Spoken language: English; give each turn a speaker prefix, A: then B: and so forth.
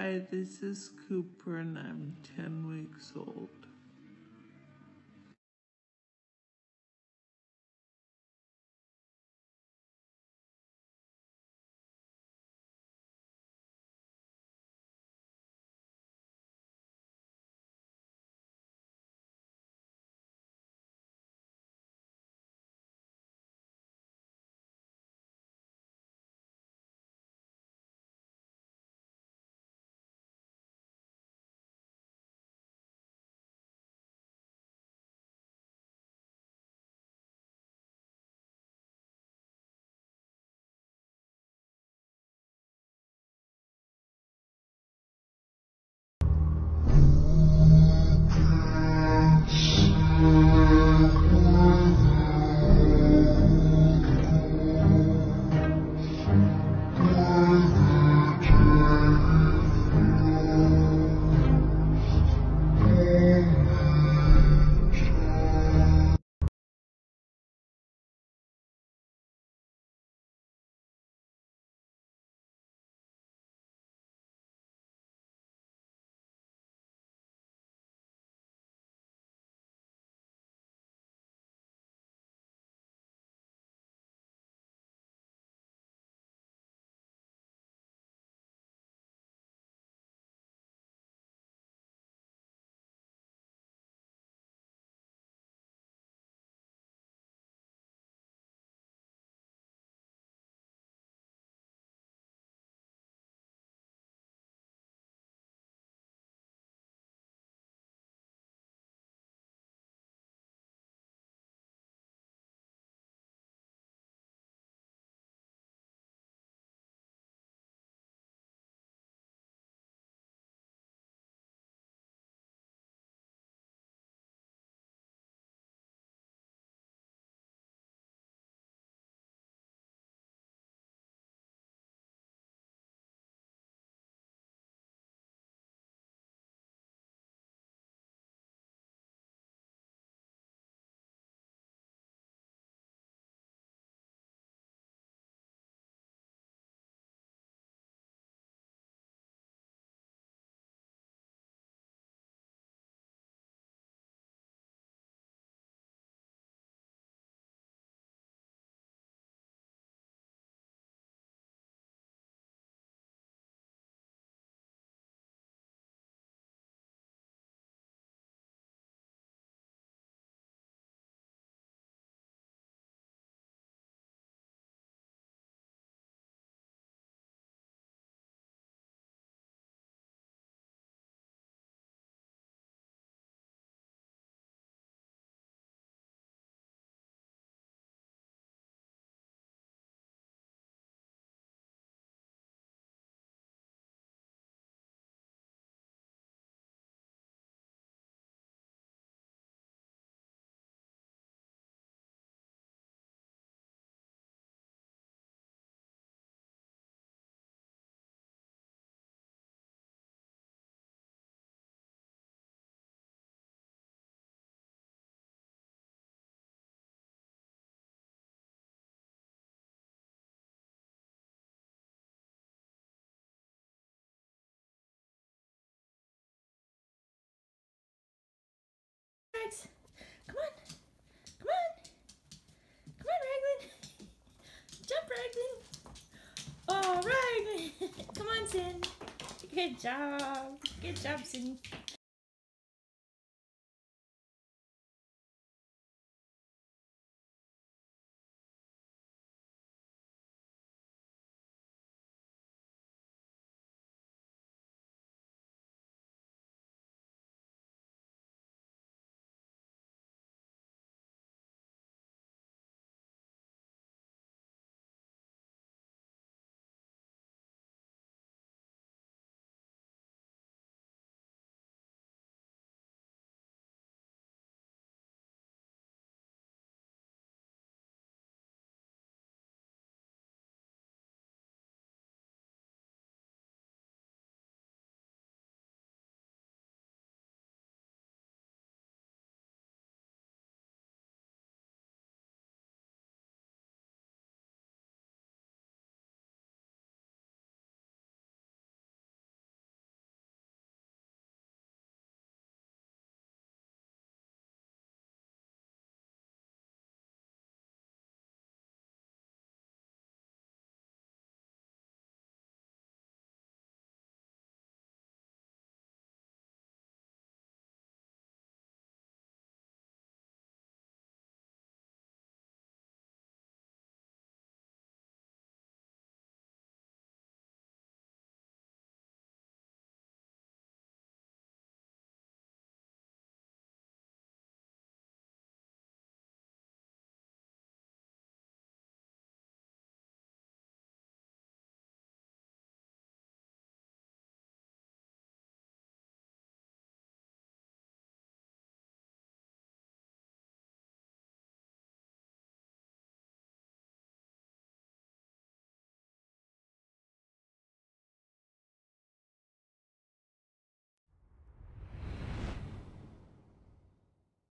A: Hi, this is Cooper and I'm 10 weeks old.
B: Rags. Come on. Come on. Come on, Raglan. Jump, Raglan. Oh, Raglan. Come on, Sin. Good job. Good job, Sin.